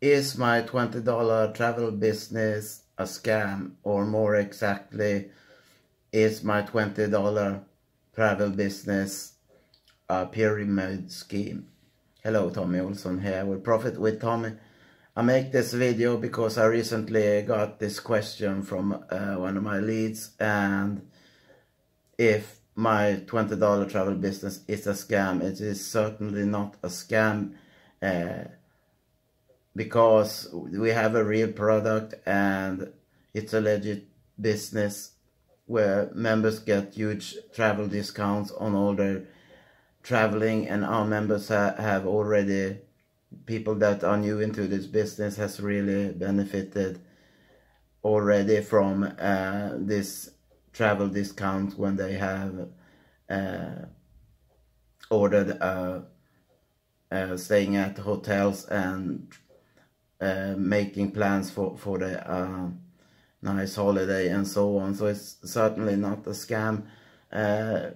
is my $20 travel business a scam or more exactly is my $20 travel business a pyramid scheme? Hello Tommy Olsson here. With Profit with Tommy. I make this video because I recently got this question from uh, one of my leads and if my $20 travel business is a scam it is certainly not a scam. Uh, because we have a real product and it's a legit business where members get huge travel discounts on all their traveling. And our members ha have already people that are new into this business has really benefited already from uh, this travel discount when they have uh, ordered uh, uh staying at hotels and uh, making plans for, for the uh, nice holiday and so on. So it's certainly not a scam. Uh,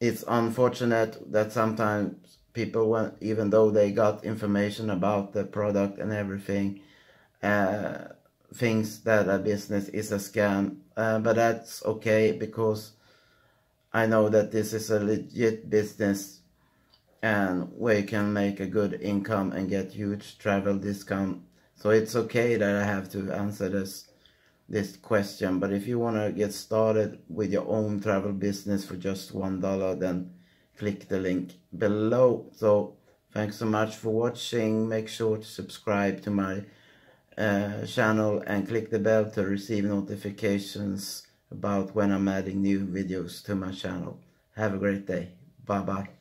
it's unfortunate that sometimes people, even though they got information about the product and everything, uh, thinks that a business is a scam. Uh, but that's okay because I know that this is a legit business and we can make a good income and get huge travel discount. So it's okay that I have to answer this this question. But if you want to get started with your own travel business for just one dollar, then click the link below. So thanks so much for watching. Make sure to subscribe to my uh, channel and click the bell to receive notifications about when I'm adding new videos to my channel. Have a great day. Bye bye.